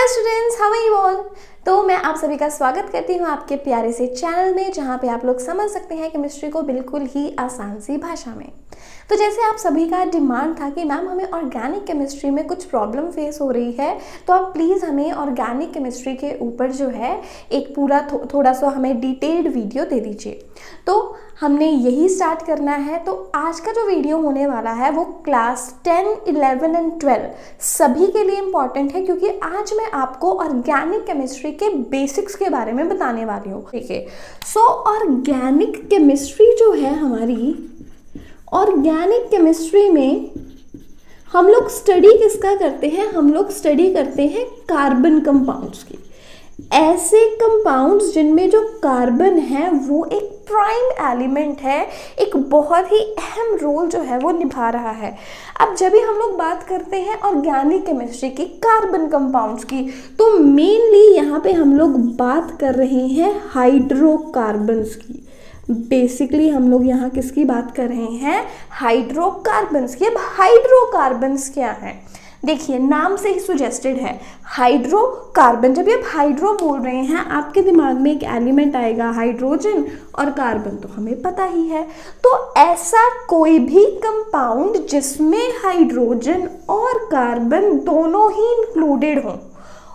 Hello students how are you all तो मैं आप सभी का स्वागत करती हूँ आपके प्यारे से चैनल में जहाँ पे आप लोग समझ सकते हैं केमिस्ट्री को बिल्कुल ही आसान सी भाषा में। तो जैसे आप सभी का डिमांड था कि मैम हमें ऑर्गेनिक केमिस्ट्री में कुछ प्रॉब्लम फेस हो रही है तो आप प्लीज़ हमें ऑर्गेनिक केमिस्ट्री के ऊपर जो है एक पूरा थो, थोड़ा सा हमें डिटेल्ड वीडियो दे दीजिए। तो हमने यही स्टार्ट करना है तो आज का जो वीडियो होने वाला है वो क्लास 10, 11 एंड 12 सभी के लिए इंपॉर्टेंट है क्योंकि आज मैं आपको ऑर्गेनिक केमिस्ट्री के बेसिक्स के बारे में बताने वाली हूँ। ठीक है? सो ऑर्गेनिक केमिस्ट्री जो है हमारी ऑर्गेनिक केमिस्ट्री में हम लोग स्टडी किसका करते हैं? हम लोग स्टडी करते हैं कार्बन कंपाउंड्स की। ऐसे कंपाउंड्स जिनमें जो कार्बन है, वो एक प्राइम एलिमेंट है, एक बहुत ही अहम रोल जो है वो निभा रहा है। अब जब भी हम लोग बात करते हैं ऑर्गेनिक केमिस्ट्री की कार्बन कंपाउंड्स की तो मेनली यहाँ पे हम लोग बात कर रहे हैं हाइड्रोकार्बन्स की। बेसिकली हम लोग यहाँ किसकी बात कर रहे हैं? हाइड्रोकार्बन्स की। अब हाइड्रोकार्बन्स क्या है? देखिए, नाम से ही सुजेस्टेड है। हाइड्रोकार्बन जब आप हाइड्रो बोल रहे हैं, आपके दिमाग में एक एलिमेंट आएगा हाइड्रोजन और कार्बन तो हमें पता ही है। तो ऐसा कोई भी कंपाउंड जिसमें हाइड्रोजन और कार्बन दोनों ही इंक्लूडेड हों,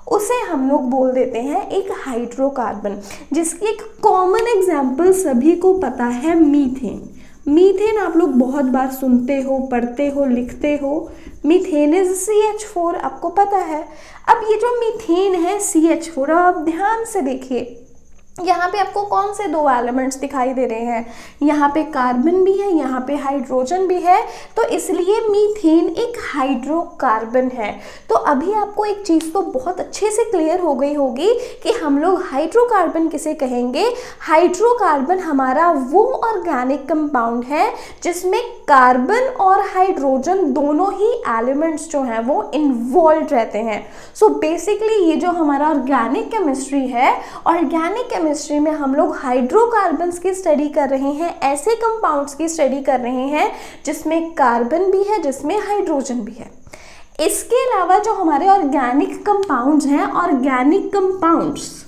उसे हम लोग बोल देते हैं एक हाइड्रोकार्बन जिसकी एक कॉमन एग्ज़ाम्पल सभी को पता है मीथेन मीथेन आप लोग बहुत बार सुनते हो, पढ़ते हो, लिखते हो। Methane is C H four आपको पता है। अब ये जो मीथेन है सी एच फोर अब ध्यान से देखिए। यहाँ पे आपको कौन से दो एलिमेंट्स दिखाई दे रहे हैं? यहाँ पे कार्बन भी है, यहाँ पे हाइड्रोजन भी है। तो इसलिए मीथेन एक हाइड्रोकार्बन है। तो अभी आपको एक चीज़ तो बहुत अच्छे से क्लियर हो गई होगी कि हम लोग हाइड्रोकार्बन किसे कहेंगे? हाइड्रोकार्बन हमारा वो ऑर्गेनिक कंपाउंड है जिसमें कार्बन और हाइड्रोजन दोनों ही एलिमेंट्स जो हैं वो इन्वॉल्व रहते हैं। सो so बेसिकली ये जो हमारा ऑर्गेनिक केमिस्ट्री है ऑर्गेनिक केमिस्ट्री में हम लोग हाइड्रोकार्बन्स की स्टडी कर रहे हैं, ऐसे कंपाउंड्स की स्टडी कर रहे हैं, जिसमें कार्बन भी है, जिसमें हाइड्रोजन भी है। इसके अलावा जो हमारे ऑर्गेनिक कंपाउंड्स हैं ऑर्गेनिक कंपाउंड्स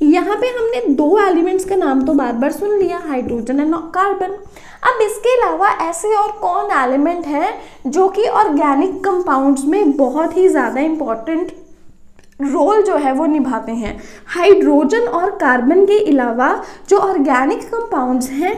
यहाँ पे हमने दो एलिमेंट्स का नाम तो बार बार सुन लिया, हाइड्रोजन एंड कार्बन। अब इसके अलावा ऐसे और कौन एलिमेंट हैं जो कि ऑर्गेनिक कंपाउंड्स में बहुत ही ज़्यादा इंपॉर्टेंट रोल जो है वो निभाते हैं? हाइड्रोजन और कार्बन के अलावा जो ऑर्गेनिक कंपाउंड्स हैं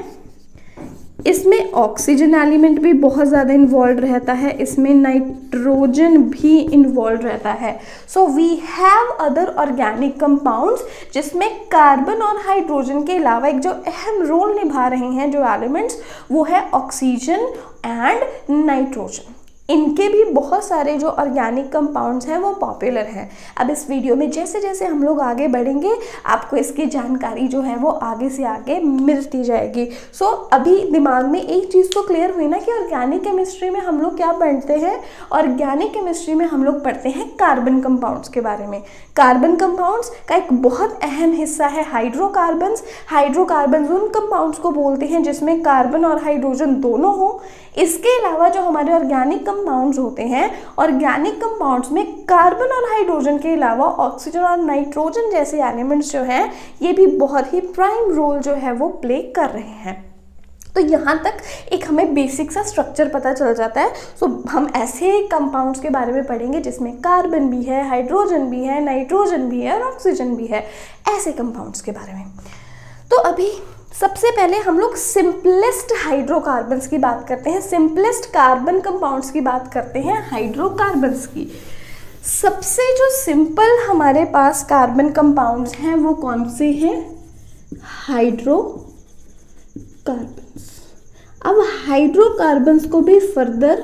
इसमें ऑक्सीजन एलिमेंट भी बहुत ज़्यादा इन्वॉल्व रहता है, इसमें नाइट्रोजन भी इन्वॉल्व रहता है। So we have other organic compounds जिसमें कार्बन और हाइड्रोजन के अलावा एक जो अहम रोल निभा रहे हैं, जो एलिमेंट्स वो है ऑक्सीजन एंड नाइट्रोजन इनके भी बहुत सारे जो ऑर्गेनिक कंपाउंड्स हैं वो पॉपुलर हैं। अब इस वीडियो में जैसे जैसे हम लोग आगे बढ़ेंगे आपको इसकी जानकारी जो है वो आगे से आगे मिलती जाएगी। सो so, अभी दिमाग में एक चीज़ तो क्लियर हुई ना कि ऑर्गेनिक केमिस्ट्री में हम लोग क्या पढ़ते हैं? ऑर्गेनिक केमिस्ट्री में हम लोग पढ़ते हैं कार्बन कंपाउंड्स के बारे में। कार्बन कंपाउंड्स का एक बहुत अहम हिस्सा है हाइड्रोकार्बन हाइड्रोकार्बन उन कंपाउंड्स को बोलते हैं जिसमें कार्बन और हाइड्रोजन दोनों हो। इसके अलावा जो हमारे ऑर्गेनिक कंपाउंड्स होते हैं ऑर्गेनिक कंपाउंड्स में कार्बन और हाइड्रोजन के अलावा ऑक्सीजन और नाइट्रोजन जैसे एलिमेंट्स जो हैं ये भी बहुत ही प्राइम रोल जो है वो प्ले कर रहे हैं। तो यहाँ तक एक हमें बेसिक सा स्ट्रक्चर पता चल जाता है। सो so, हम ऐसे कंपाउंड्स के बारे में पढ़ेंगे जिसमें कार्बन भी है हाइड्रोजन भी है नाइट्रोजन भी है और ऑक्सीजन भी है ऐसे कंपाउंड्स के बारे में। तो अभी सबसे पहले हम लोग सिंपलेस्ट हाइड्रोकार्बन्स की बात करते हैं सिंपलेस्ट कार्बन कंपाउंड्स की बात करते हैं हाइड्रोकार्बन्स की। सबसे जो सिंपल हमारे पास कार्बन कंपाउंड्स हैं, वो कौन से हैं? हाइड्रोकार्बन्स अब हाइड्रोकार्बन्स को भी फर्दर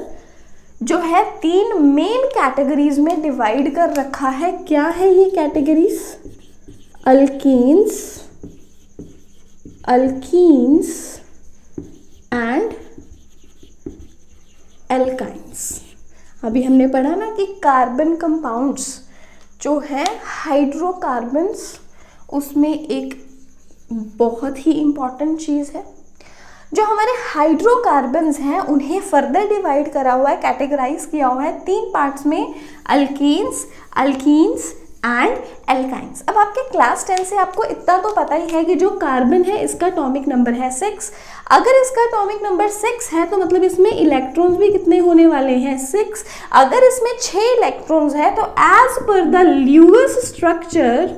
जो है तीन मेन कैटेगरीज में डिवाइड कर रखा है। क्या है ये categories alkanes alkenes and alkynes अभी हमने पढ़ा ना कि कार्बन कंपाउंड्स जो है हाइड्रोकार्बन्स उसमें एक बहुत ही इंपॉर्टेंट चीज़ है। जो हमारे हाइड्रोकार्बन्स हैं, उन्हें फर्दर डिवाइड करा हुआ है कैटेगराइज किया हुआ है। तीन पार्ट्स में अल्कीन्स अल्कीन्स एंड एल्काइंस अब आपके क्लास टेन से आपको इतना तो पता ही है कि जो कार्बन है, इसका अटोमिक नंबर है सिक्स अगर इसका अटोमिक नंबर सिक्स है तो मतलब इसमें इलेक्ट्रॉन्स भी कितने होने वाले हैं? सिक्स अगर इसमें छः इलेक्ट्रॉन्स है तो एज पर द ल्यूअस स्ट्रक्चर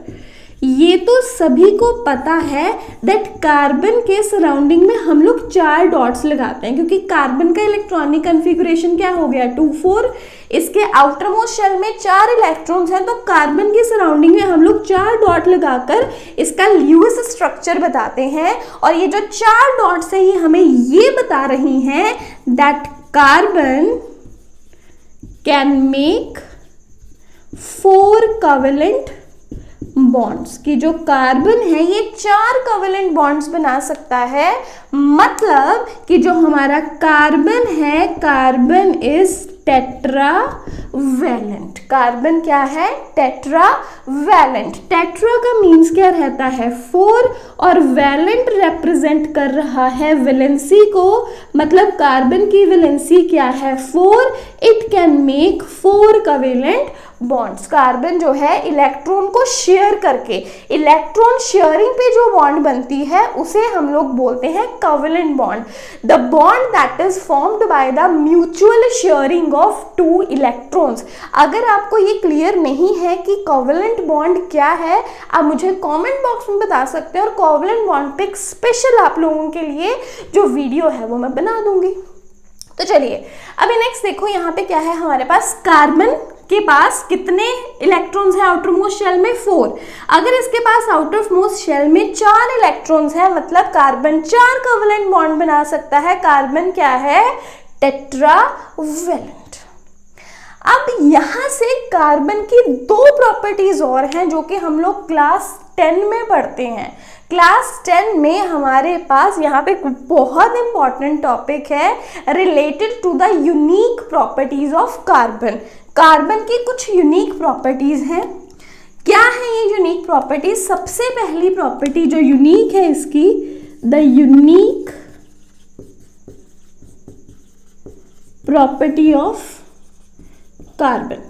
ये तो सभी को पता है दैट कार्बन के सराउंडिंग में हम लोग चार डॉट्स लगाते हैं, क्योंकि कार्बन का इलेक्ट्रॉनिक कन्फिगुरेशन क्या हो गया? टू फोर इसके आउटर मोस्ट शेल में चार इलेक्ट्रॉन्स हैं तो कार्बन की सराउंडिंग में हम लोग चार डॉट लगाकर इसका ल्यूस स्ट्रक्चर बताते हैं। और ये जो चार डॉट्स हैं, ये हमें ये बता रही हैं that carbon can make four covalent bonds कि जो कार्बन है, ये चार कवलेंट बॉन्ड्स बना सकता है। मतलब कि जो हमारा कार्बन है carbon is tetravalent carbon क्या है? टेट्रा वैलेंट टेट्रा का मीन्स क्या रहता है? फोर और वैलेंट रिप्रेजेंट कर रहा है वेलेंसी को। मतलब कार्बन की वेलेंसी क्या है? Four it can make four covalent bonds carbon जो है इलेक्ट्रॉन को शेयर करके इलेक्ट्रॉन शेयरिंग पे जो बॉन्ड बनती है, उसे हम लोग बोलते हैं covalent bond the bond that is formed by the mutual sharing of two electrons अगर आपको ये क्लियर नहीं है कि कॉवलेंट बॉन्ड क्या है, आप मुझे कमेंट बॉक्स में बता सकते हैं और कॉवलेंट बॉन्ड पे एक स्पेशल आप लोगों के लिए जो वीडियो है, वो मैं बना दूँगी। तो चलिए, अभी नेक्स्ट देखो यहाँ पे क्या है हमारे पास कार्बन के पास कितने इलेक्ट्रॉन्स हैं आउटर मोस्ट शेल में? फोर अगर इसके पास आउटर मोस्ट शेल में चार इलेक्ट्रॉन्स हैं मतलब कार्बन चार कवलेंट बॉन्ड बना सकता है। कार्बन क्या है? टेट्रावेलेंट अब यहाँ से कार्बन की दो प्रॉपर्टीज़ और हैं जो कि हम लोग क्लास टेन में पढ़ते हैं। क्लास टेन में हमारे पास यहाँ पे बहुत इंपॉर्टेंट टॉपिक है related to the unique properties of carbon carbon की कुछ यूनिक प्रॉपर्टीज़ हैं। क्या है ये यूनिक प्रॉपर्टी सबसे पहली प्रॉपर्टी जो यूनिक है इसकी the unique property of carbon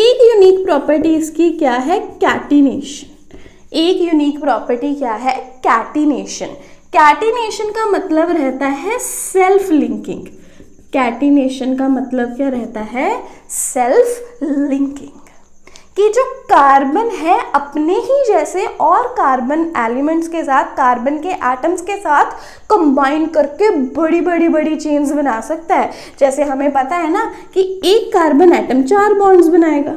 एक यूनिक प्रॉपर्टी इसकी क्या है? कैटिनेशन एक यूनिक प्रॉपर्टी क्या है? कैटिनेशन कैटिनेशन का मतलब रहता है सेल्फ लिंकिंग कैटिनेशन का मतलब क्या रहता है? सेल्फ लिंकिंग कि जो कार्बन है, अपने ही जैसे और कार्बन एलिमेंट्स के साथ कार्बन के एटम्स के साथ कंबाइन करके बड़ी बड़ी बड़ी चेन्स बना सकता है। जैसे हमें पता है ना कि एक कार्बन एटम चार बॉन्ड्स बनाएगा।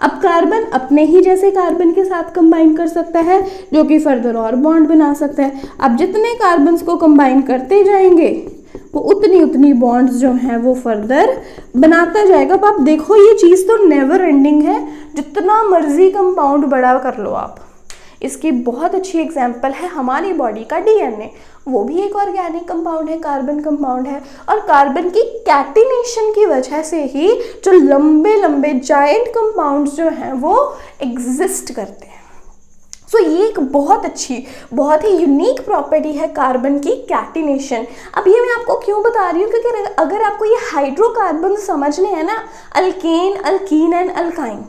अब कार्बन अपने ही जैसे कार्बन के साथ कंबाइन कर सकता है, जो कि फर्दर और बॉन्ड बना सकता है। अब जितने कार्बन्स को कंबाइन करते जाएँगे वो उतनी उतनी बॉन्ड्स जो हैं वो फर्दर बनाता जाएगा। अब आप देखो, ये चीज़ तो नेवर एंडिंग है। जितना मर्ज़ी कंपाउंड बड़ा कर लो आप। इसकी बहुत अच्छी एग्ज़ाम्पल है हमारी बॉडी का डीएनए वो भी एक ऑर्गेनिक कंपाउंड है कार्बन कंपाउंड है। और कार्बन की कैटिनेशन की वजह से ही जो लंबे लंबे जाइंट कंपाउंड्स जो हैं वो एग्जिस्ट करते हैं। सो so, ये एक बहुत अच्छी बहुत ही यूनिक प्रॉपर्टी है कार्बन की कैटिनेशन अब ये मैं आपको क्यों बता रही हूँ? क्योंकि अगर आपको ये हाइड्रोकार्बन समझने हैं ना अल्केन अल्कीन एंड अल्काइन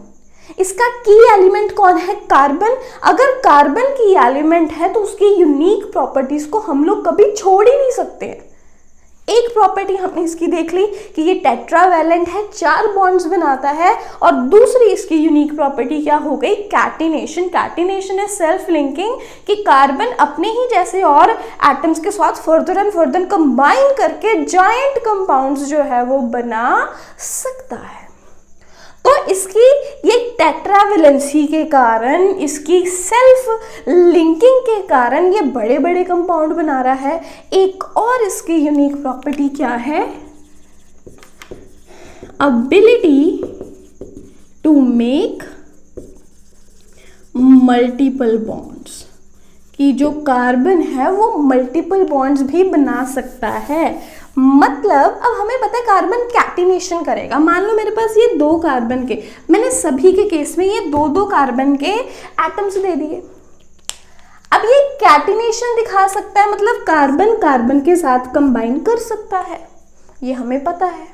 इसका की एलिमेंट कौन है? कार्बन अगर कार्बन की एलिमेंट है तो उसकी यूनिक प्रॉपर्टीज़ को हम लोग कभी छोड़ ही नहीं सकते. हैं एक प्रॉपर्टी हमने इसकी देख ली कि ये टेट्रावेलेंट है, चार बॉन्ड्स बनाता है और दूसरी इसकी यूनिक प्रॉपर्टी क्या हो गई? Catenation catenation is self linking कि कार्बन अपने ही जैसे और एटम्स के साथ फर्दर एंड फर्दर कंबाइन करके जॉइंट कंपाउंड्स जो है वो बना सकता है। तो इसकी ये टेट्रावेलेंसी के कारण, इसकी सेल्फ लिंकिंग के कारण ये बड़े बड़े कंपाउंड बना रहा है। एक और इसकी यूनिक प्रॉपर्टी क्या है? Ability to make multiple bonds कि जो कार्बन है, वो मल्टीपल बॉन्ड्स भी बना सकता है। मतलब अब हमें पता है कार्बन कैटिनेशन करेगा। मान लो मेरे पास ये दो कार्बन के, मैंने सभी के केस में ये दो दो कार्बन के एटम्स दे दिए। अब ये कैटिनेशन दिखा सकता है मतलब कार्बन कार्बन के साथ कंबाइन कर सकता है। ये हमें पता है।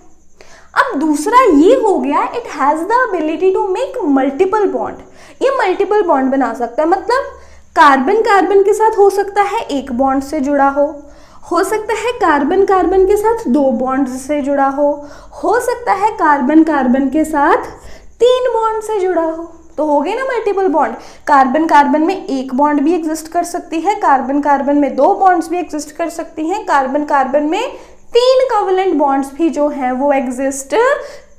अब दूसरा ये हो गया it has the ability to make multiple bond ये मल्टीपल बॉन्ड बना सकता है मतलब कार्बन कार्बन के साथ हो सकता है एक बॉन्ड से जुड़ा हो। हो सकता है कार्बन कार्बन के साथ दो बॉन्ड से जुड़ा हो हो सकता है कार्बन कार्बन के साथ तीन बॉन्ड से जुड़ा हो। तो हो गए ना मल्टीपल बॉन्ड कार्बन कार्बन में एक बॉन्ड भी एग्जिस्ट कर सकती है, कार्बन कार्बन में दो बॉन्ड्स भी एग्जिस्ट कर सकती हैं, कार्बन कार्बन में तीन कवलेंट बॉन्ड्स भी जो हैं वो एग्जिस्ट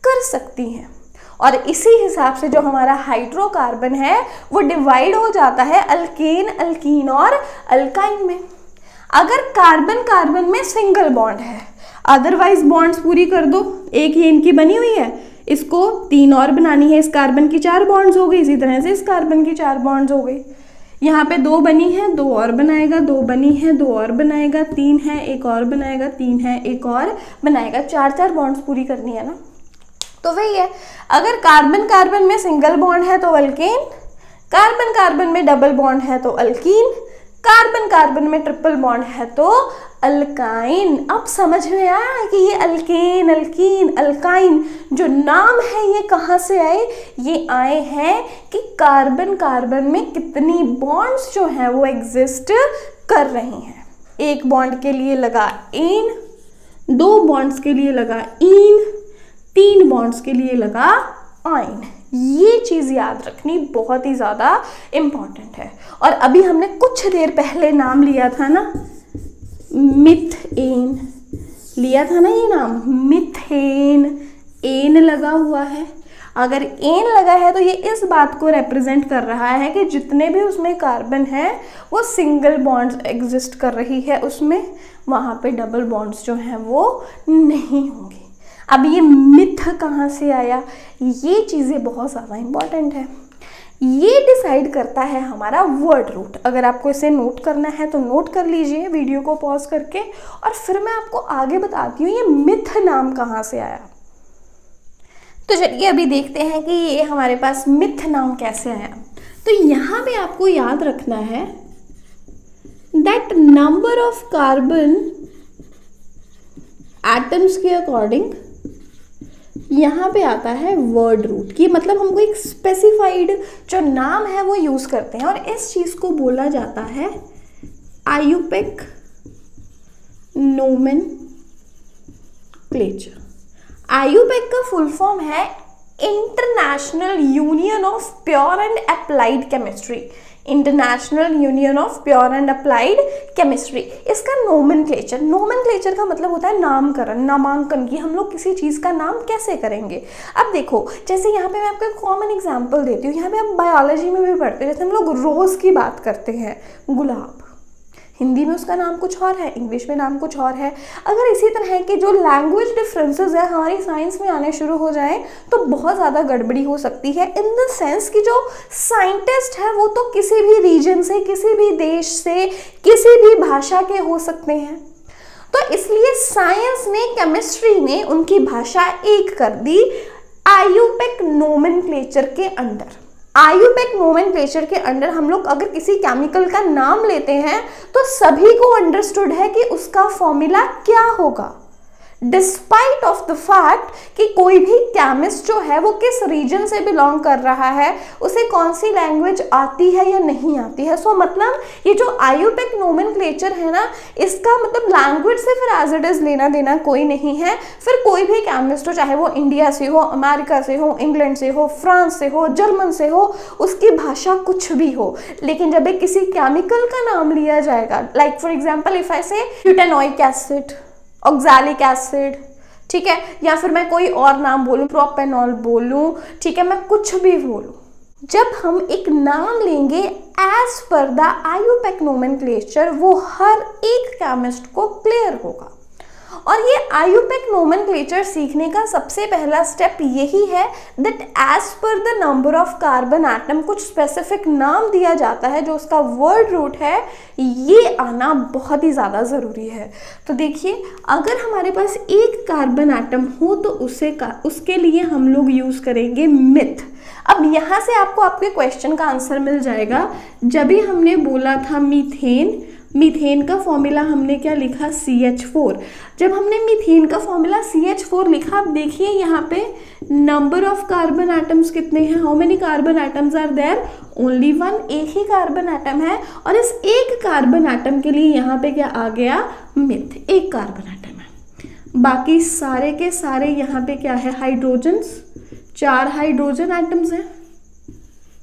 कर सकती हैं। और इसी हिसाब से जो हमारा हाइड्रोकार्बन है, वो डिवाइड हो जाता है अल्केन अल्कीन और अल्काइन में। अगर कार्बन कार्बन में सिंगल बॉन्ड है अदरवाइज़ बॉन्ड्स पूरी कर दो, एक ही इनकी बनी हुई है, इसको तीन और बनानी है, इस कार्बन की चार बॉन्ड्स हो गई, इसी तरह से इस कार्बन की चार बॉन्ड्स हो गई। यहाँ पे दो बनी है, दो और बनाएगा, दो बनी है, दो और बनाएगा, तीन है, एक और बनाएगा, तीन है, एक और बनाएगा, चार चार बॉन्ड्स पूरी करनी है ना। तो वही है, अगर कार्बन कार्बन में सिंगल बॉन्ड है तो अल्केन कार्बन कार्बन में डबल बॉन्ड है तो अल्कीन कार्बन कार्बन में ट्रिपल बॉन्ड है तो अल्काइन अब समझ में आया कि ये अल्केन अल्कीन अल्काइन जो नाम है ये कहाँ से आए? ये आए हैं कि कार्बन कार्बन में कितनी बॉन्ड्स जो हैं वो एग्जिस्ट कर रही हैं। एक बॉन्ड के लिए लगा एन दो बॉन्ड्स के लिए लगा इन, तीन बॉन्ड्स के लिए लगा आइन ये चीज़ याद रखनी बहुत ही ज़्यादा इंपॉर्टेंट है। और अभी हमने कुछ देर पहले नाम लिया था ना मिथेन लिया था ना ये नाम? Methane ane. लगा हुआ है। अगर एन लगा है तो ये इस बात को रिप्रेजेंट कर रहा है कि जितने भी उसमें कार्बन है, वो सिंगल बॉन्ड्स एग्जिस्ट कर रही है। उसमें वहाँ पे डबल बॉन्ड्स जो हैं, वो नहीं होंगे। अब ये मिथ कहाँ से आया? ये चीज़ें बहुत ज़्यादा इंपॉर्टेंट है। ये डिसाइड करता है हमारा वर्ड रूट अगर आपको इसे नोट करना है तो नोट कर लीजिए वीडियो को पॉज करके और फिर मैं आपको आगे बताती हूँ ये मिथ नाम कहाँ से आया। तो चलिए अभी देखते हैं कि ये हमारे पास मिथ नाम कैसे आया। तो यहाँ पे आपको याद रखना है that number of carbon atoms के अकॉर्डिंग यहाँ पे आता है वर्ड रूट की मतलब हमको एक स्पेसिफाइड जो नाम है वो यूज़ करते हैं, और इस चीज़ को बोला जाता है आयुपेक नोमेन क्लेचर। आयुपेक का फुल फॉर्म है International Union of Pure and Applied Chemistry International Union of Pure and Applied Chemistry इसका नोमन क्लेचर नोमन क्लेचर का मतलब होता है नामकरण, नामांकन, की हम लोग किसी चीज़ का नाम कैसे करेंगे। अब देखो, जैसे यहाँ पे मैं आपको एक कॉमन एग्ज़ाम्पल देती हूँ, यहाँ पे हम बायोलॉजी में भी पढ़ते हैं, जैसे हम लोग रोज़ की बात करते हैं, गुलाब। हिंदी में उसका नाम कुछ और है, इंग्लिश में नाम कुछ और है। अगर इसी तरह के जो लैंग्वेज डिफरेंसेस है हमारी साइंस में आने शुरू हो जाए तो बहुत ज़्यादा गड़बड़ी हो सकती है। इन द सेंस कि जो साइंटिस्ट है, वो तो किसी भी रीजन से, किसी भी देश से, किसी भी भाषा के हो सकते हैं। तो इसलिए साइंस ने केमिस्ट्री ने उनकी भाषा एक कर दी आयुपेक नोमन के अंडर आयुपेक मोमेंट के अंडर हम लोग अगर किसी केमिकल का नाम लेते हैं तो सभी को अंडरस्टूड है कि उसका फॉर्मूला क्या होगा। डिस्पाइट ऑफ़ द फैक्ट कि कोई भी केमिस्ट जो है वो किस रीजन से बिलोंग कर रहा है उसे कौन सी लैंग्वेज आती है या नहीं आती है? सो so, मतलब ये जो आयुपेक नोमन है ना इसका मतलब लैंग्वेज से फिर एज इट इज़ लेना देना कोई नहीं है। फिर कोई भी केमिस्ट हो चाहे वो इंडिया से हो अमेरिका से हो इंग्लैंड से हो फ्रांस से हो जर्मन से हो उसकी भाषा कुछ भी हो। लेकिन जब एक किसी केमिकल का नाम लिया जाएगा like for example if I say butanoic acid oxalic acid ठीक है? या फिर मैं कोई और नाम बोलूँ प्रोपेनॉल बोलूँ, ठीक है? मैं कुछ भी बोलूँ। जब हम एक नाम लेंगे एज पर द आयुपेक नोमेन वो हर एक केमिस्ट को क्लियर होगा। और ये आयुपेक नोमन सीखने का सबसे पहला स्टेप यही है that as per the number of carbon atom कुछ स्पेसिफिक नाम दिया जाता है जो उसका वर्ड रूट है, ये आना बहुत ही ज़्यादा ज़रूरी है। तो देखिए, अगर हमारे पास एक कार्बन एटम हो तो उसे का, उसके लिए हम लोग यूज़ करेंगे मिथ अब यहाँ से आपको आपके क्वेश्चन का आंसर मिल जाएगा। जब भी हमने बोला था मीथेन मीथेन का फॉर्मूला हमने क्या लिखा? सी एच फोर जब हमने मीथेन का फॉर्मूला सी एच फोर लिखा, आप देखिए यहाँ पे नंबर ऑफ़ कार्बन एटम्स कितने हैं? How many carbon atoms are there only one एक ही कार्बन एटम है। और इस एक कार्बन एटम के लिए यहाँ पे क्या आ गया? मिथ एक कार्बन एटम है। बाकी सारे के सारे यहाँ पे क्या है? हाइड्रोजन्स चार हाइड्रोजन एटम्स हैं।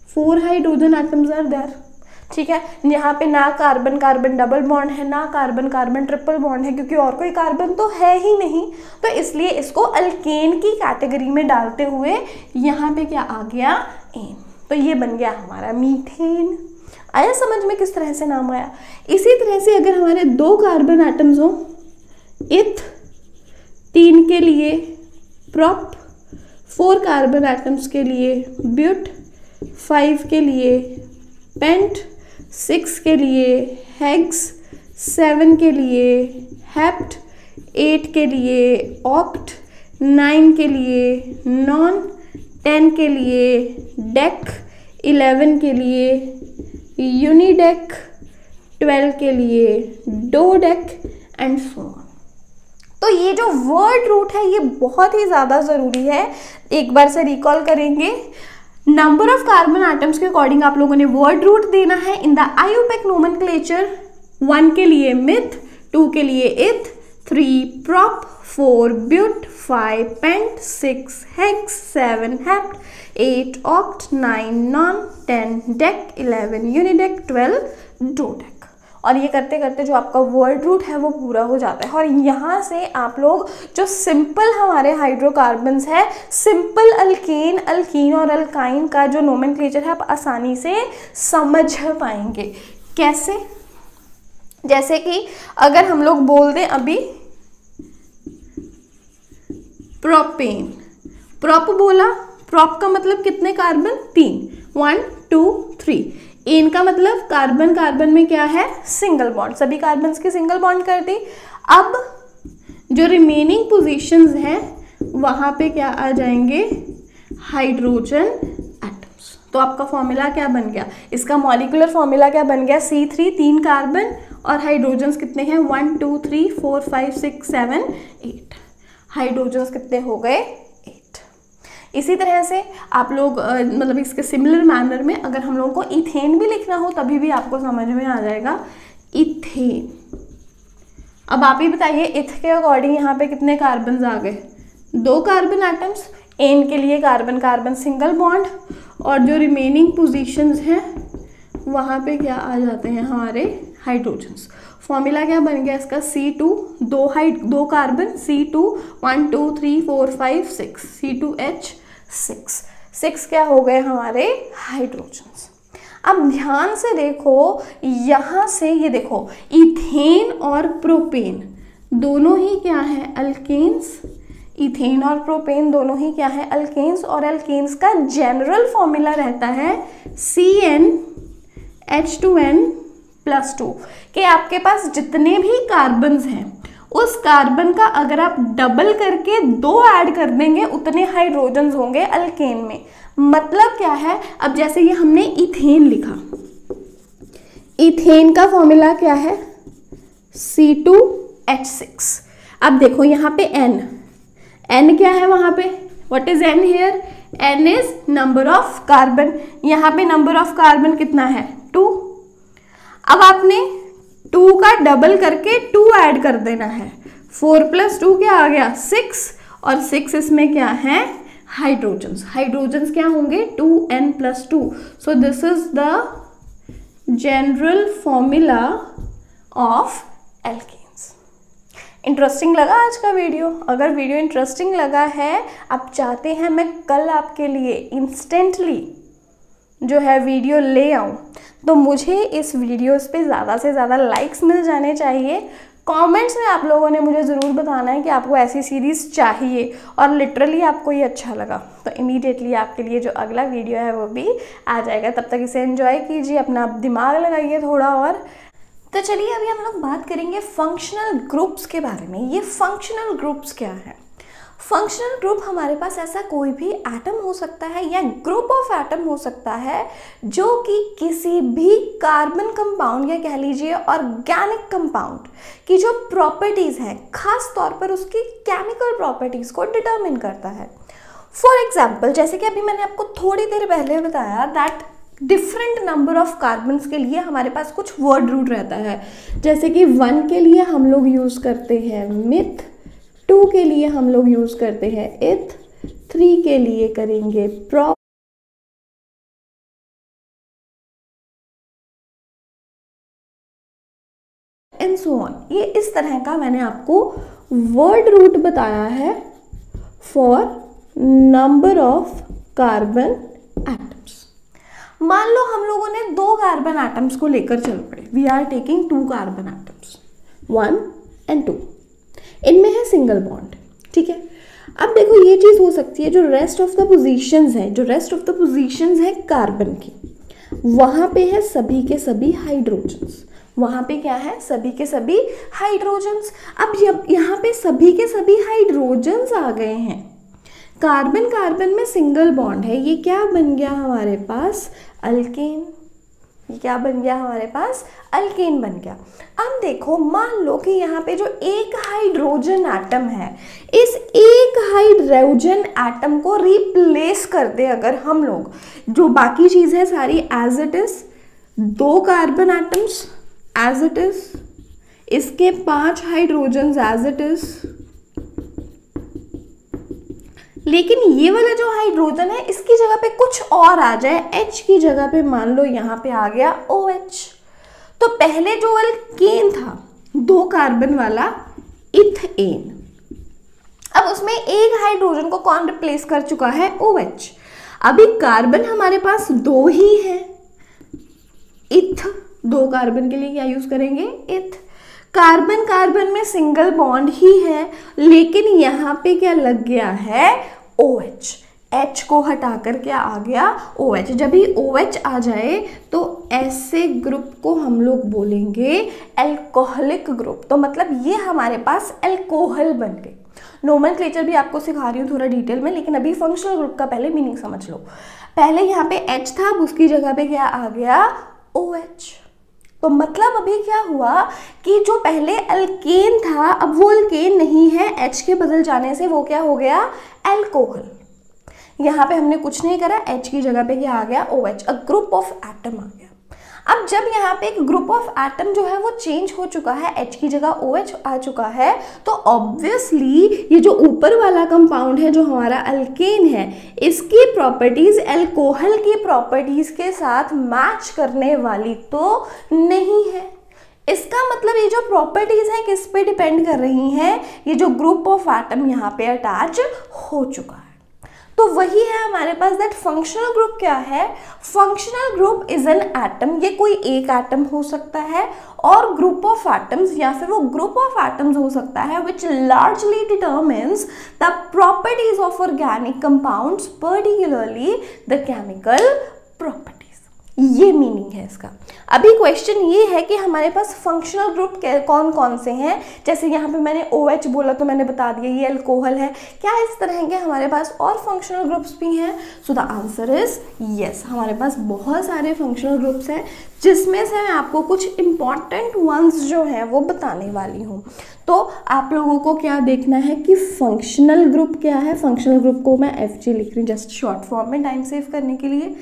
Four hydrogen atoms are there ठीक है? यहाँ पे ना कार्बन कार्बन डबल बॉन्ड है, ना कार्बन कार्बन ट्रिपल बॉन्ड है, क्योंकि और कोई कार्बन तो है ही नहीं। तो इसलिए इसको अल्केन की कैटेगरी में डालते हुए यहाँ पे क्या आ गया? एन तो ये बन गया हमारा मीथेन आया समझ में किस तरह से नाम आया? इसी तरह से अगर हमारे दो कार्बन एटम्स हो इथ तीन के लिए प्रॉप फोर कार्बन एटम्स के लिए ब्यूट फाइव के लिए पेंट सिक्स के लिए हेग्स सेवन के लिए, हेप्ट एट के लिए, ऑक्ट नाइन के लिए, नॉन टेन के लिए, डेक इलेवन के लिए, यूनिडेक ट्वेल्व के लिए डो डेक एंड सो तो ये जो वर्ड रूट है, ये बहुत ही ज़्यादा ज़रूरी है। एक बार से रिकॉल करेंगे। नंबर ऑफ़ कार्बन आइटम्स के अकॉर्डिंग आप लोगों ने वर्ड रूट देना है in the IUPAC nomenclature one के लिए मिथ टू के लिए eth three prop four but five pent six hex seven hept eight oct nine non ten dec eleven undec twelve dodec और ये करते करते जो आपका वर्ड रूट है, वो पूरा हो जाता है। और यहाँ से आप लोग जो सिंपल हमारे हाइड्रोकार्बन्स है सिंपल अल्केन अल्कीन और अल्काइन का जो नोमन है, आप आसानी से समझ पाएँगे। कैसे? जैसे कि अगर हम लोग बोल दें अभी प्रोपेन प्रोप बोला? प्रॉप का मतलब कितने कार्बन तीन। वन टू थ्री एन का मतलब कार्बन कार्बन में क्या है? सिंगल बॉन्ड सभी कार्बन की सिंगल बॉन्ड कर दी। अब जो रिमेनिंग पोजीशंस हैं, वहाँ पे क्या आ जाएँगे? हाइड्रोजन एटम्स तो आपका फॉर्मूला क्या बन गया? इसका मॉलिकुलर फॉर्मूला क्या बन गया? सी थ्री तीन कार्बन और हाइड्रोजन्स कितने हैं? One two three four five six seven eight hydrogens कितने हो गए? इसी तरह से आप लोग मतलब इसके सिमिलर मैनर में अगर हम लोगों को इथेन भी लिखना हो, तभी भी आपको समझ में आ जाएगा। इथेन अब आप ही बताइए इथ के अकॉर्डिंग यहाँ पे कितने कार्बन आ गए? दो कार्बन एटम्स एन के लिए कार्बन कार्बन सिंगल बॉन्ड और जो रिमेनिंग पोजीशंस हैं, वहाँ पे क्या आ जाते हैं हमारे हाइड्रोजन्स फॉर्मूला क्या बन गया इसका? सी टू दो हाइड दो carbon C two one two three four five six C two H six six क्या हो गए हमारे? हाइड्रोजन्स अब ध्यान से देखो, यहाँ से ये देखो, इथेन और प्रोपेन, दोनों ही क्या है? अल्केन्स इथेन और प्रोपेन दोनों ही क्या है? अल्केन्स और अल्केन्स का जनरल फॉर्मूला रहता है C N H two N plus two, के आपके पास जितने भी कार्बन्स हैं, उस कार्बन का अगर आप डबल करके दो ऐड कर देंगे, उतने हाइड्रोजन्स होंगे अल्केन में। मतलब क्या है? अब जैसे ये हमने इथेन लिखा। इथेन का फॉर्मूला क्या है? सी टू एच सिक्स अब देखो यहाँ पे एन एन क्या है वहाँ पे? What is N here N is number of carbon यहाँ पे नंबर ऑफ़ कार्बन कितना है? टू अब आपने टू का डबल करके टू ऐड कर देना है। फोर प्लस टू क्या आ गया? सिक्स। और सिक्स इसमें क्या है? हाइड्रोजन्स। हाइड्रोजन्स क्या होंगे? Two N plus two. So this is the general formula of alkanes interesting लगा आज का वीडियो? अगर वीडियो इंटरेस्टिंग लगा है, आप चाहते हैं मैं कल आपके लिए इंस्टेंटली जो है वीडियो ले आऊँ तो मुझे इस वीडियोस पे ज़्यादा से ज़्यादा लाइक्स मिल जाने चाहिए। कमेंट्स में आप लोगों ने मुझे ज़रूर बताना है कि आपको ऐसी सीरीज़ चाहिए और लिटरली आपको ये अच्छा लगा। तो इमीडिएटली आपके लिए जो अगला वीडियो है वो भी आ जाएगा। तब तक इसे एंजॉय कीजिए, अपना दिमाग लगाइए थोड़ा और। तो चलिए अभी हम लोग बात करेंगे फंक्शनल ग्रुप्स के बारे में। ये फंक्शनल ग्रुप्स क्या है? फंक्शनल ग्रुप हमारे पास ऐसा कोई भी एटम हो सकता है या ग्रुप ऑफ़ एटम हो सकता है जो कि किसी भी कार्बन कंपाउंड या कह लीजिए ऑर्गेनिक कंपाउंड की जो प्रॉपर्टीज़ हैं, खास तौर पर उसकी केमिकल प्रॉपर्टीज़ को डिटर्मिन करता है। फॉर एग्ज़ाम्पल जैसे कि अभी मैंने आपको थोड़ी देर पहले बताया that different number of carbons के लिए हमारे पास कुछ वर्ड रूट रहता है। जैसे कि वन के लिए हम लोग यूज़ करते हैं मिथ टू के लिए हम लोग यूज़ करते हैं, इथ थ्री के लिए करेंगे, प्रो एंड सो ऑन ये इस तरह का मैंने आपको वर्ड रूट बताया है for number of carbon atoms मान लो हम लोगों ने दो कार्बन एटम्स को लेकर चल पड़े. We are taking two carbon atoms one and two इनमें है सिंगल बॉन्ड ठीक है? अब देखो, ये चीज़ हो सकती है जो रेस्ट ऑफ़ द पोजीशंस हैं, जो रेस्ट ऑफ़ द पोजीशंस हैं कार्बन की। वहाँ पे है सभी के सभी हाइड्रोजन्स वहाँ पे क्या है? सभी के सभी हाइड्रोजन्स अब यहाँ पे सभी के सभी हाइड्रोजन्स आ गए हैं कार्बन कार्बन में सिंगल बॉन्ड है, ये क्या बन गया हमारे पास? अल्केन ये क्या बन गया हमारे पास? अल्केन बन गया। अब देखो, मान लो कि यहाँ पे जो एक हाइड्रोजन एटम है, इस एक हाइड्रोजन एटम को रिप्लेस कर दे अगर हम लोग। जो बाकी चीज़ है सारी एज इट इज़ दो carbon atoms as it is इसके पाँच हाइड्रोजन एज इट इज़ लेकिन ये वाला जो हाइड्रोजन है, इसकी जगह पे कुछ और आ जाए। H की जगह पे मान लो यहाँ पे आ गया ओ OH तो पहले जो अल्केन था, दो कार्बन वाला इथेन अब उसमें एक हाइड्रोजन को कौन रिप्लेस कर चुका है? ओ OH अभी कार्बन हमारे पास दो ही है। इथ दो कार्बन के लिए क्या यूज़ करेंगे? इथ कार्बन कार्बन में सिंगल बॉन्ड ही है, लेकिन यहाँ पे क्या लग गया है? ओ एच एच को हटा कर क्या आ गया ओ एच जब ही ओ एच आ जाए तो ऐसे ग्रुप को हम लोग बोलेंगे एल्कोहलिक ग्रुप तो मतलब ये हमारे पास एल्कोहल बन गए नोमन क्लेचर भी आपको सिखा रही हूँ थोड़ा डिटेल में, लेकिन अभी फंक्शनल ग्रुप का पहले मीनिंग समझ लो. पहले यहाँ पे एच था, अब उसकी जगह पे क्या आ गया ओ एच तो मतलब अभी क्या हुआ कि जो पहले अल्केन था, अब वो अल्केन नहीं है। एच के बदल जाने से वो क्या हो गया? एल्कोहल यहाँ पे हमने कुछ नहीं करा एच की जगह पे क्या आ गया? O H a group of atom आ गया। अब जब यहाँ पे एक ग्रुप ऑफ़ एटम जो है वो चेंज हो चुका है एच की जगह ओ एच आ चुका है तो ऑब्वियसली ये जो ऊपर वाला कंपाउंड है, जो हमारा अल्केन है, इसकी प्रॉपर्टीज़ एल्कोहल की प्रॉपर्टीज़ के साथ मैच करने वाली तो नहीं है। इसका मतलब ये जो प्रॉपर्टीज़ हैं, किस पे डिपेंड कर रही हैं, ये जो ग्रुप ऑफ़ एटम यहाँ पे अटैच हो चुका है। तो वही है हमारे पास दैट फंक्शनल ग्रुप क्या है? Functional group is an atom ये कोई एक एटम हो सकता है और ग्रुप ऑफ़ एटम्स या फिर वो ग्रुप ऑफ़ एटम्स हो सकता है which largely determines the properties of organic compounds particularly the chemical property ये मीनिंग है इसका। अभी क्वेश्चन ये है कि हमारे पास फंक्शनल ग्रुप कौन कौन से हैं? जैसे यहाँ पे मैंने ओ OH बोला तो मैंने बता दिया, ये अल्कोहल है। क्या इस तरह के हमारे पास और फंक्शनल ग्रुप्स भी हैं? So the answer is yes हमारे पास बहुत सारे फंक्शनल ग्रुप्स हैं, जिसमें से मैं आपको कुछ इंपॉर्टेंट वंस जो हैं वो बताने वाली हूँ। तो आप लोगों को क्या देखना है कि फंक्शनल ग्रुप क्या है? फंक्शनल ग्रुप को मैं एफजी लिख रही हूँ जस्ट शॉर्ट फॉर्म में टाइम सेव करने के लिए।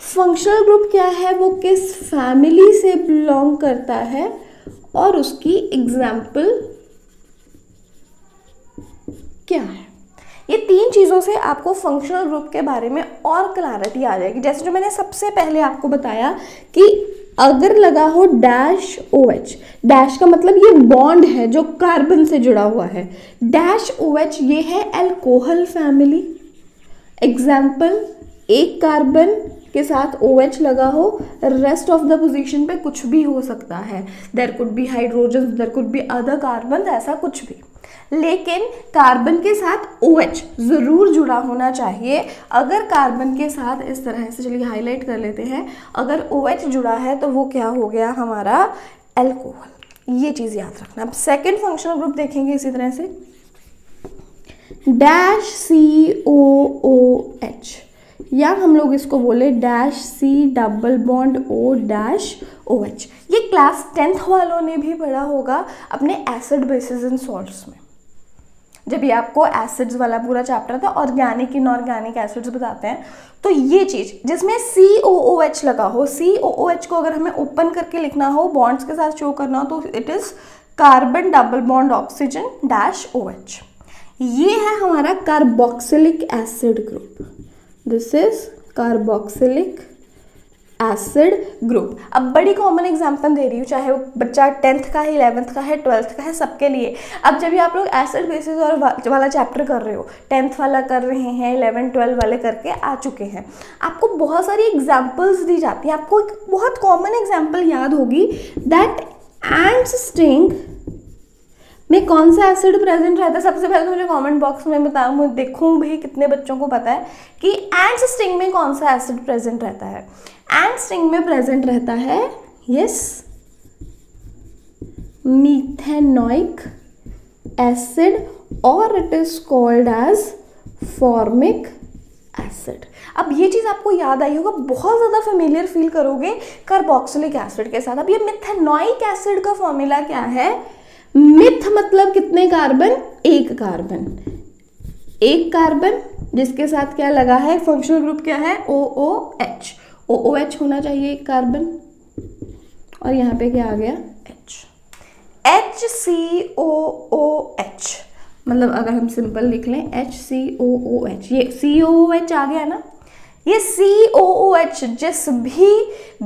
फंक्शनल ग्रुप क्या है? वो किस फैमिली से बिलोंग करता है? और उसकी एग्ज़ाम्पल क्या है? ये तीन चीज़ों से आपको फंक्शनल ग्रुप के बारे में और क्लैरिटी आ जाएगी। जैसे जो मैंने सबसे पहले आपको बताया कि अगर लगा हो डैश ओ एच डैश का मतलब ये बॉन्ड है जो कार्बन से जुड़ा हुआ है। डैश ओ एच ये है एल्कोहल फैमिली एग्ज़ाम्पल एक कार्बन के साथ ओ OH लगा हो रेस्ट ऑफ़ द पोजीशन पे कुछ भी हो सकता है। There could be hydrogen there could be other carbon ऐसा कुछ भी। लेकिन कार्बन के साथ ओ OH ज़रूर जुड़ा होना चाहिए। अगर कार्बन के साथ इस तरह से चलिए हाईलाइट कर लेते हैं, अगर ओ OH जुड़ा है तो वो क्या हो गया हमारा? एल्कोहल ये चीज़ याद रखना। अब सेकेंड फंक्शनल ग्रुप देखेंगे इसी तरह से। डैश सी ओ ओ या हम लोग इसको बोले dash C double bond O dash O H ये क्लास टेंथ वालों ने भी पढ़ा होगा अपने एसिड बेसिस इन सॉल्ट्स में। जब ये आपको एसिड्स वाला पूरा चैप्टर था ऑर्गेनिक इनऑर्गेनिक एसिड्स बताते हैं तो ये चीज़, जिसमें सी ओ ओ एच लगा हो सी ओ ओ एच को अगर हमें ओपन करके लिखना हो बॉन्ड्स के साथ शो करना हो तो it is carbon double bond oxygen dash O H ये है हमारा carboxylic acid group this is carboxylic acid group अब बड़ी कॉमन एग्जांपल दे रही हूँ, चाहे वो बच्चा टेंथ का है इलेवेंथ का है ट्वेल्थ का है, सबके लिए। अब जब भी आप लोग एसिड बेसिस और वाला चैप्टर कर रहे हो टेंथ वाला कर रहे हैं इलेवन ट्वेल्व वाले करके आ चुके हैं। आपको बहुत सारी एग्जाम्पल्स दी जाती हैं। आपको एक बहुत कॉमन एग्ज़ाम्पल याद होगी दैट एंड स्टिंग में कौन सा एसिड प्रेजेंट रहता है? सबसे पहले तो मुझे कमेंट बॉक्स में बताऊँ मैं देखूँ भी कितने बच्चों को पता है कि एंड स्टिंग में कौन सा एसिड प्रेजेंट रहता है? एंड स्ट्रिंग में प्रेजेंट रहता है यस मीथेनोइक एसिड और it is called as formic acid अब ये चीज़ आपको याद आई होगा, बहुत ज़्यादा फेमिलियर फील करोगे कार्बोक्सिलिक एसिड के साथ। अब ये मिथेनोइक एसिड का फॉर्मूला क्या है? मिथ मतलब कितने कार्बन? एक कार्बन। एक कार्बन, जिसके साथ क्या लगा है? फंक्शनल ग्रुप क्या है? ओ O H O O H होना चाहिए एक कार्बन। और यहाँ पे क्या आ गया? H H C O O H मतलब अगर हम सिंपल लिख लें H C O O H ये सी ओ ओ एच आ गया ना? ये सी ओ ओ एच जिस भी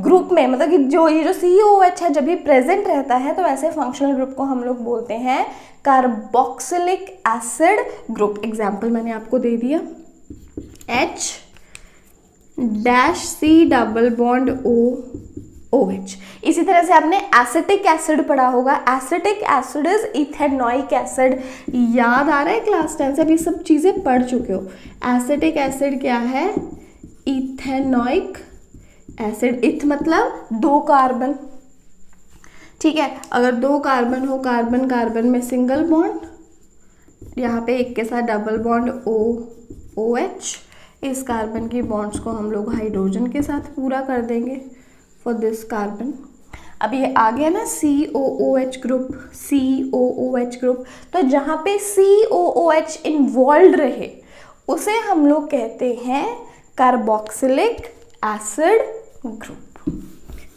ग्रुप में मतलब कि जो ये जो सी ओ एच है, जब भी प्रेजेंट रहता है तो ऐसे फंक्शनल ग्रुप को हम लोग बोलते हैं कार्बोक्सिलिक एसिड ग्रुप एग्ज़ाम्पल मैंने आपको दे दिया. H dash C double bond O O H इसी तरह से आपने एसिटिक एसिड पढ़ा होगा. Acetic acid is ethanoic acid याद आ रहा है क्लास टेन से अभी सब चीज़ें पढ़ चुके हो. एसिटिक एसिड क्या है? इथेनॉइक एसिड, इथ मतलब दो कार्बन। ठीक है, अगर दो कार्बन हो, कार्बन कार्बन में सिंगल बॉन्ड यहाँ पे एक के साथ double bond O O H इस कार्बन की बॉन्ड्स को हम लोग हाइड्रोजन के साथ पूरा कर देंगे फॉर दिस कार्बन अब ये आ गया ना C O O H group C O O H group तो जहाँ पे सी ओ ओ एच इन्वॉल्व रहे, उसे हम लोग कहते हैं कार्बोक्सिलिक एसिड ग्रुप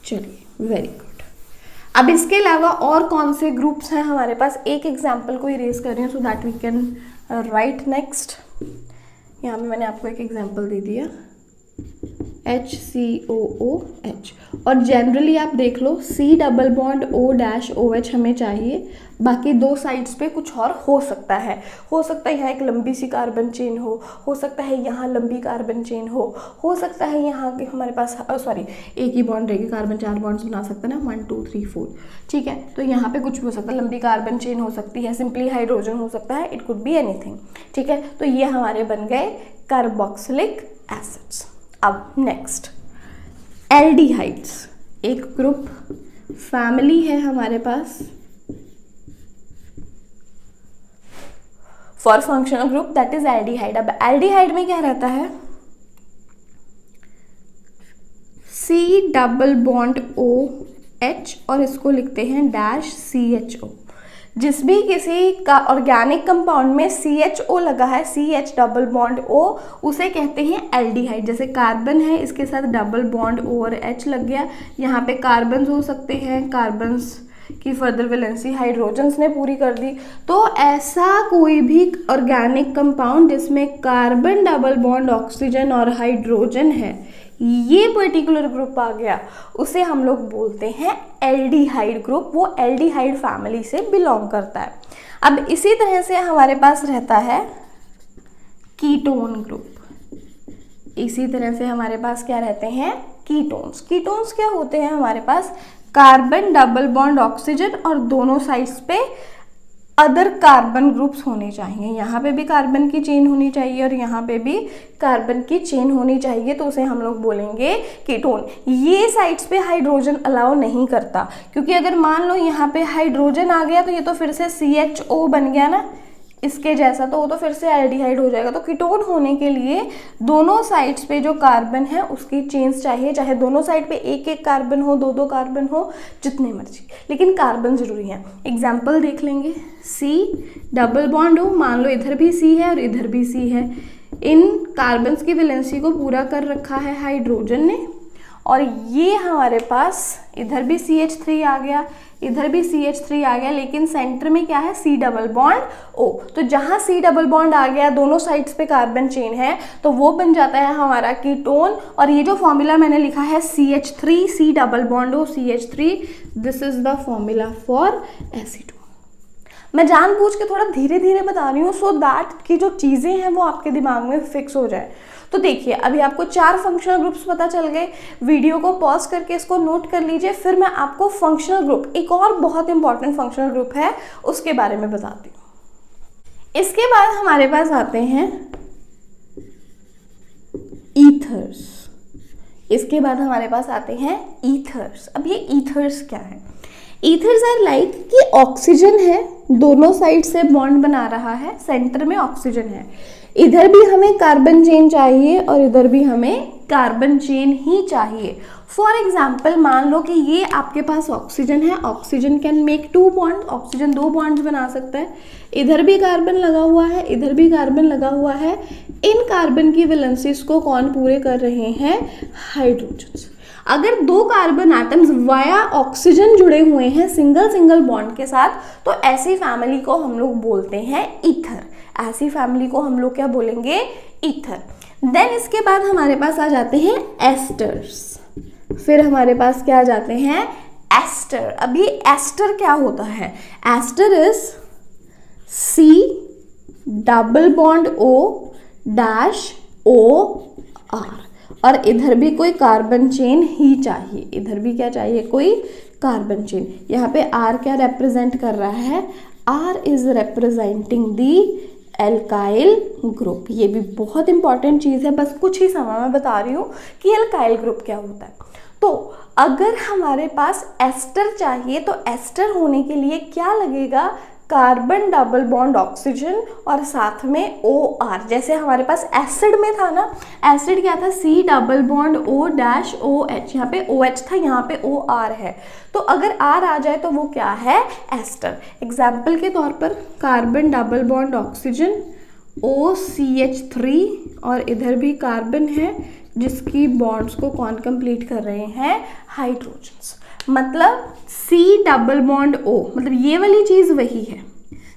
चलिए वेरी गुड अब इसके अलावा और कौन से ग्रुप्स हैं हमारे पास? एक एग्ज़ाम्पल को इरेज कर रही हूँ so that we can write next यहाँ पे मैंने आपको एक एग्ज़ाम्पल दे दिया। H C O O H और जनरली आप देख लो C double bond O dash O H हमें चाहिए। बाकी दो साइड्स पे कुछ और हो सकता है। हो सकता है यहाँ एक लंबी सी कार्बन चेन हो हो सकता है यहाँ लंबी कार्बन चेन हो हो सकता है यहाँ के हमारे पास सॉरी एक ही बॉन्ड रहेगी कार्बन चार बॉन्ड्स बना सकते हैं ना वन टू थ्री फोर ठीक है? तो यहाँ पे कुछ भी हो सकता है, लंबी कार्बन चेन हो सकती है सिंपली हाइड्रोजन हो सकता है इट कुड बी एनीथिंग ठीक है? तो ये हमारे बन गए कार्बोक्सिलिक एसिड्स अब नेक्स्ट एल्डिहाइड्स एक ग्रुप फैमिली है हमारे पास. For functional group that is aldehyde अब एल्डिहाइड में क्या रहता है? C double bond O H और इसको लिखते हैं डैश सी एच ओ जिस भी किसी का ऑर्गेनिक कंपाउंड में सी एच ओ लगा है C H double bond O उसे कहते हैं एल्डिहाइड जैसे कार्बन है, इसके साथ डबल बॉन्ड ओ और एच लग गया। यहाँ पे कार्बन हो सकते हैं। कार्बन्स की फर्दर वैलेंसी हाइड्रोजन्स ने पूरी कर दी। तो ऐसा कोई भी ऑर्गेनिक कंपाउंड जिसमें कार्बन डबल बॉन्ड ऑक्सीजन और हाइड्रोजन है ये पर्टिकुलर ग्रुप आ गया। उसे हम लोग बोलते हैं एल्डिहाइड ग्रुप वो एल्डिहाइड फैमिली से बिलोंग करता है। अब इसी तरह से हमारे पास रहता है कीटोन ग्रुप इसी तरह से हमारे पास क्या रहते हैं? कीटोन्स कीटोन्स क्या होते हैं? हमारे पास कार्बन डबल बॉन्ड ऑक्सीजन और दोनों साइड्स पे अदर कार्बन ग्रुप्स होने चाहिए। यहाँ पे भी कार्बन की चेन होनी चाहिए और यहाँ पे भी कार्बन की चेन होनी चाहिए तो उसे हम लोग बोलेंगे कीटोन ये साइड्स पे हाइड्रोजन अलाउ नहीं करता, क्योंकि अगर मान लो यहाँ पे हाइड्रोजन आ गया तो ये तो फिर से ओ बन गया ना। इसके जैसा तो वो तो फिर से एल्डिहाइड हो जाएगा। तो कीटोन होने के लिए दोनों साइड्स पे जो कार्बन है, उसकी चेंज चाहिए। चाहे दोनों साइड पे एक एक कार्बन हो दो दो कार्बन हो, जितने मर्ज़ी। लेकिन कार्बन ज़रूरी है। एग्ज़ाम्पल देख लेंगे। सी डबल बॉन्ड हो। मान लो इधर भी सी है और इधर भी सी है। इन कार्बन्स की वैलेंसी को पूरा कर रखा है हाइड्रोजन ने। और ये हमारे पास, इधर भी सी एच थ्री आ गया, इधर भी सी एच थ्री आ गया, लेकिन सेंटर में क्या है? सी डबल बॉन्ड ओ तो जहाँ सी डबल बॉन्ड आ गया, दोनों साइड्स पे कार्बन चेन है तो वो बन जाता है हमारा कीटोन और ये जो फॉर्मूला मैंने लिखा है C H three C double bond O C H three this is the formula for acetone मैं जानबूझ के थोड़ा धीरे धीरे बता रही हूँ सो दैट की जो चीज़ें हैं वो आपके दिमाग में फिक्स हो जाए। तो देखिए, अभी आपको चार फंक्शनल ग्रुप्स पता चल गए। वीडियो को पॉज करके इसको नोट कर लीजिए। फिर मैं आपको फंक्शनल ग्रुप एक और बहुत इंपॉर्टेंट फंक्शनल ग्रुप है, उसके बारे में बताती हूँ। इसके बाद हमारे पास आते हैं ईथर्स इसके बाद हमारे पास आते हैं ईथर्स अब ये ईथर्स क्या है? ईथर्स आर लाइक कि ऑक्सीजन है, दोनों साइड से बॉन्ड बना रहा है सेंटर में ऑक्सीजन है। इधर भी हमें कार्बन चेन चाहिए और इधर भी हमें कार्बन चेन ही चाहिए। फॉर एग्ज़ाम्पल मान लो कि ये आपके पास ऑक्सीजन है। Oxygen can make two bond oxygen दो बॉन्ड्स बना सकता है। इधर भी कार्बन लगा हुआ है, इधर भी कार्बन लगा हुआ है। इन कार्बन की वैलेंसीज को कौन पूरे कर रहे हैं? हाइड्रोजन अगर दो कार्बन एटम्स वाया ऑक्सीजन जुड़े हुए हैं सिंगल सिंगल बॉन्ड के साथ तो ऐसी फैमिली को हम लोग बोलते हैं ईथर ऐसी फैमिली को हम लोग क्या बोलेंगे? ईथर देन इसके बाद हमारे पास आ जाते हैं एस्टर्स फिर हमारे पास क्या आ जाते हैं? एस्टर ये एस्टर क्या होता है? Ester is C double bond O dash O R और इधर भी कोई कार्बन चेन ही चाहिए। इधर भी क्या चाहिए? कोई कार्बन चेन यहाँ पे आर क्या रिप्रेजेंट कर रहा है? R is representing the alkyl group ये भी बहुत इंपॉर्टेंट चीज़ है, बस कुछ ही समय में बता रही हूँ कि एल्काइल ग्रुप क्या होता है। तो अगर हमारे पास एस्टर चाहिए तो एस्टर होने के लिए क्या लगेगा? कार्बन डबल बॉन्ड ऑक्सीजन और साथ में ओ आर जैसे हमारे पास एसिड में था ना एसिड क्या था? C double bond O dash O H यहाँ पे ओ एच था, यहाँ पे ओ आर है। तो अगर आर आ जाए तो वो क्या है? एस्टर एग्ज़ाम्पल के तौर पर carbon double bond oxygen O C H three और इधर भी कार्बन है, जिसकी बॉन्ड्स को कौन कंप्लीट कर रहे हैं हाइड्रोजन्स मतलब सी डबल बॉन्ड ओ मतलब ये वाली चीज़ वही है।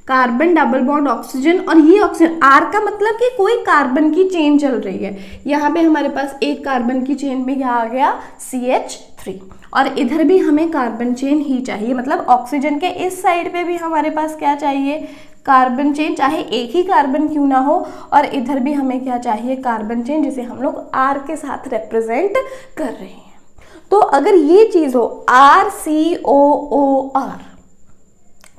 कार्बन डबल बॉन्ड ऑक्सीजन और ये ऑक्सीजन आर का मतलब कि कोई कार्बन की चेन चल रही है। यहाँ पे हमारे पास एक कार्बन की चेन में क्या आ गया? सी एच थ्री और इधर भी हमें कार्बन चेन ही चाहिए मतलब ऑक्सीजन के इस साइड पे भी हमारे पास क्या चाहिए? कार्बन चेन चाहे एक ही कार्बन क्यों ना हो, और इधर भी हमें क्या चाहिए? कार्बन चेन जिसे हम लोग आर के साथ रिप्रेजेंट कर रहे हैं। तो अगर ये चीज़ हो R C O O R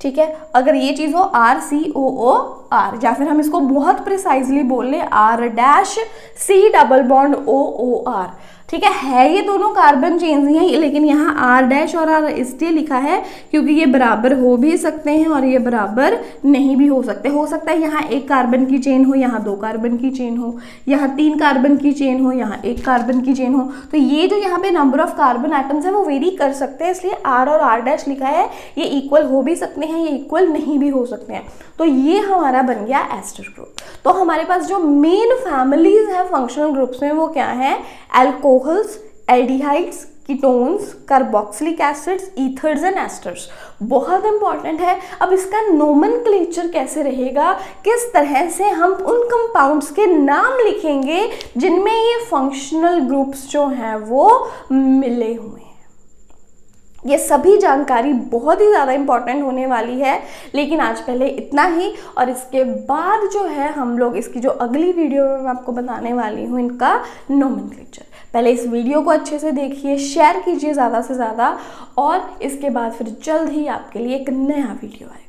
ठीक है? अगर ये चीज़ हो R C O O are या फिर हम इसको बहुत प्रिसाइजली बोल लें R dash C double bond O O R ठीक है है ये दोनों कार्बन चेन्स ही हैं, लेकिन यहाँ आर डैश और आर इसलिए लिखा है क्योंकि ये बराबर हो भी सकते हैं और ये बराबर नहीं भी हो सकते। हो सकता है यहाँ एक कार्बन की चेन हो, यहाँ दो कार्बन की चेन हो, यहाँ तीन कार्बन की चेन हो, यहाँ एक कार्बन की चेन हो। तो ये जो यहाँ पे नंबर ऑफ़ कार्बन आइटम्स है, वो वेरी कर सकते हैं, इसलिए आर और आर डैश लिखा है, ये इक्वल हो भी सकते हैं, ये इक्वल नहीं भी हो सकते हैं। तो ये हमारा बन गया एस्टर ग्रुप तो हमारे पास जो मेन फैमिलीज़ है फंक्शनल ग्रुप्स में, वो क्या है? Alcohols aldehydes ketones carboxylic acids ethers and esters बहुत इंपॉर्टेंट है। अब इसका नोमन कैसे रहेगा? किस तरह से हम उन कंपाउंड्स के नाम लिखेंगे जिनमें ये फंक्शनल ग्रुप्स जो हैं वो मिले हुए हैं? ये सभी जानकारी बहुत ही ज़्यादा इंपॉर्टेंट होने वाली है। लेकिन आज पहले इतना ही और इसके बाद जो है हम लोग इसकी जो अगली वीडियो में मैं आपको बताने वाली हूँ इनका नोमन पहले इस वीडियो को अच्छे से देखिए शेयर कीजिए ज़्यादा से ज़्यादा और इसके बाद फिर जल्द ही आपके लिए एक नया वीडियो आएगा।